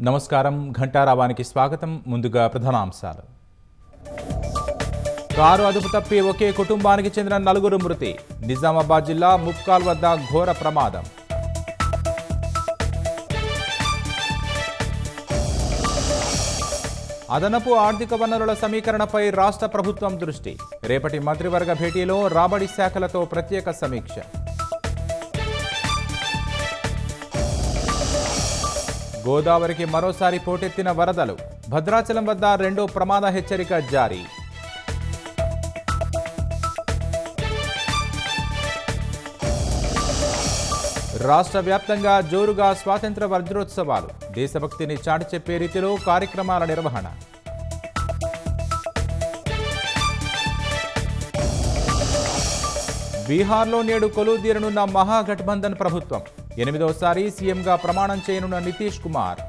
నమస్కారం. ఘంటారావానికి స్వాగతం. ముందుగా ప్రధానాంశాలు. కారు అదుపు తప్పి ఒకే కుటుంబానికి చెందిన నలుగురు మృతి. నిజామాబాద్ జిల్లా ముప్కాల్ వద్ద ఘోర ప్రమాదం. అదనపు ఆర్థిక వనరుల సమీకరణపై రాష్ట్ర ప్రభుత్వం దృష్టి. రేపటి మంత్రివర్గ భేటీలో రాబడి శాఖలతో ప్రత్యేక సమీక్ష. గోదావరికి మరోసారి పోటెత్తిన వరదలు. భద్రాచలం వద్ద రెండో ప్రమాద హెచ్చరిక జారీ. రాష్ట్ర వ్యాప్తంగా జోరుగా స్వాతంత్ర వజ్రోత్సవాలు. దేశభక్తిని చాటి చెప్పే రీతిలో కార్యక్రమాల నిర్వహణ. బీహార్లో నేడు కొలువుదీరనున్న మహాగఠబంధన్ ప్రభుత్వం. ఎనిమిదోసారి సీఎంగా ప్రమాణం చేయనున్న నితీష్ కుమార్.